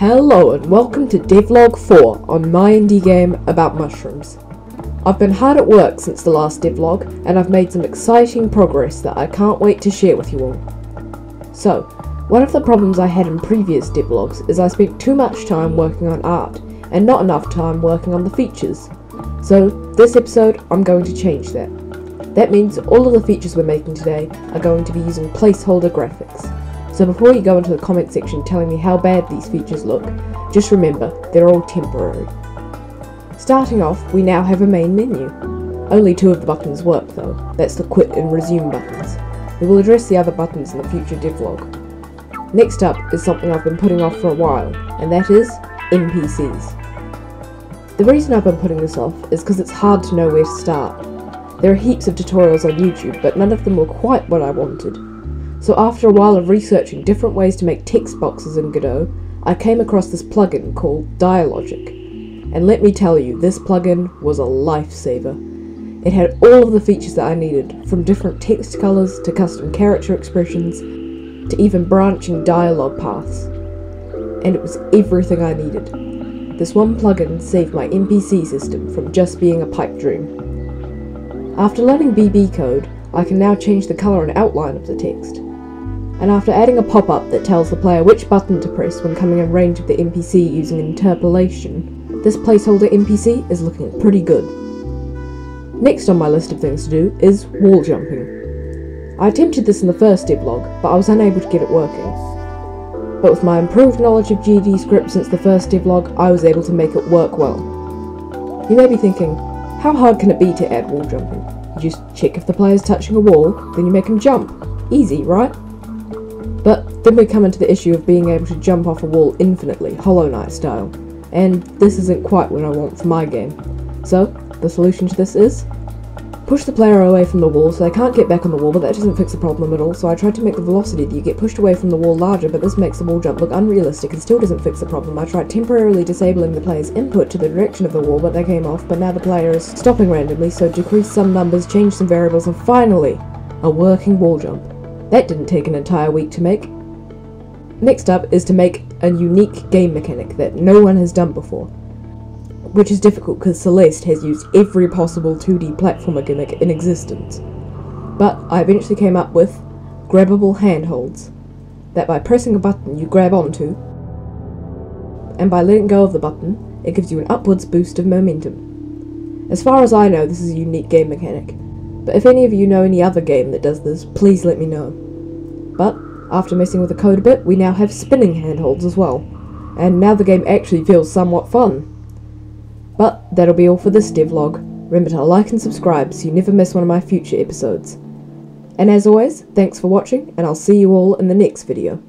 Hello and welcome to Devlog 4 on my indie game about mushrooms. I've been hard at work since the last devlog and I've made some exciting progress that I can't wait to share with you all. So, one of the problems I had in previous devlogs is I spent too much time working on art and not enough time working on the features. So, this episode I'm going to change that. That means all of the features we're making today are going to be using placeholder graphics. So before you go into the comment section telling me how bad these features look, just remember, they're all temporary. Starting off, we now have a main menu. Only two of the buttons work though, that's the quit and resume buttons. We will address the other buttons in the future devlog. Next up is something I've been putting off for a while, and that is NPCs. The reason I've been putting this off is because it's hard to know where to start. There are heaps of tutorials on YouTube, but none of them were quite what I wanted. So after a while of researching different ways to make text boxes in Godot, I came across this plugin called Dialogic. And let me tell you, this plugin was a lifesaver. It had all of the features that I needed, from different text colours to custom character expressions, to even branching dialogue paths. And it was everything I needed. This one plugin saved my NPC system from just being a pipe dream. After learning BB code, I can now change the colour and outline of the text and after adding a pop-up that tells the player which button to press when coming in range of the NPC using interpolation, this placeholder NPC is looking pretty good. Next on my list of things to do is wall jumping. I attempted this in the first devlog, but I was unable to get it working. But with my improved knowledge of GDScript since the first devlog, I was able to make it work well. You may be thinking, how hard can it be to add wall jumping? You just check if the player is touching a wall, then you make him jump. Easy, right? Then we come into the issue of being able to jump off a wall infinitely, Hollow Knight style. And this isn't quite what I want for my game. So, the solution to this is push the player away from the wall so they can't get back on the wall, but that doesn't fix the problem at all. So I tried to make the velocity that you get pushed away from the wall larger, but this makes the wall jump look unrealistic and still doesn't fix the problem. I tried temporarily disabling the player's input to the direction of the wall, but they came off, but now the player is stopping randomly, so decrease some numbers, change some variables, and finally, a working wall jump. That didn't take an entire week to make. Next up is to make a unique game mechanic that no one has done before. Which is difficult because Celeste has used every possible 2D platformer gimmick in existence. But I eventually came up with grabbable handholds. That by pressing a button you grab onto, and by letting go of the button, it gives you an upwards boost of momentum. As far as I know, this is a unique game mechanic, but if any of you know any other game that does this, please let me know. But, after messing with the code a bit, we now have spinning handholds as well. And now the game actually feels somewhat fun. But, that'll be all for this devlog. Remember to like and subscribe so you never miss one of my future episodes. And as always, thanks for watching, and I'll see you all in the next video.